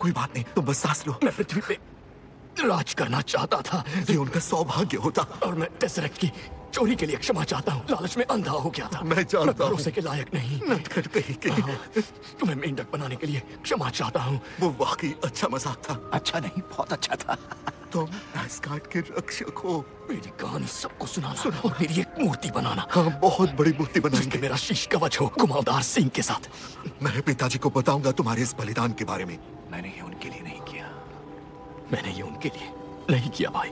कोई बात नहीं तुम बस सांस लो। मैं पृथ्वी पे राज करना चाहता था। ये उनका सौभाग्य होता। और मैं टेसरेक्ट की चोरी के लिए क्षमा चाहता हूँ। लालच में अंधा हो गया था। मैं जानता हूँ। के लायक नहीं। नटखट कहीं के हाँ, तुम्हें मेंढक बनाने के लिए क्षमा चाहता हूँ। वो वाकई अच्छा मज़ाक था। अच्छा नहीं बहुत अच्छा था। तुम एस्गार्ड के रक्षक हो। मेरी कहानी सबको सुना सुना और मेरी एक मूर्ति बनाना। हाँ बहुत बड़ी मूर्ति बनाएँगे। मेरा शीश कवच हो घुमावदार सिंह के साथ। मैं पिताजी को बताऊँगा तुम्हारे इस बलिदान के बारे में। मैंने ये उनके लिए नहीं किया। मैंने ये उनके लिए नहीं किया भाई।